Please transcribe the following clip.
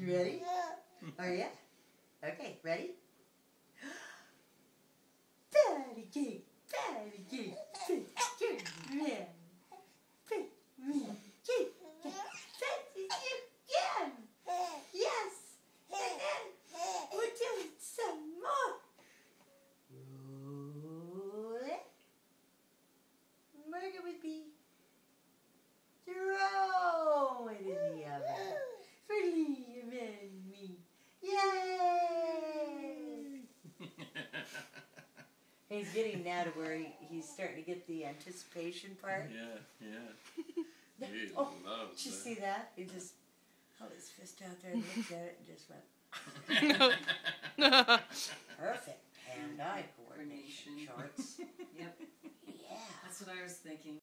You ready? Yeah. Are you? Okay, ready? Patty cake, me. Yay! He's getting now to where he, he's starting to get the anticipation part. Yeah, yeah. He Oh, loves Did you that. see that? He just held his fist out there and looked at it and just went, perfect hand-eye coordination Coordination. charts. Yep, Yeah. that's what I was thinking.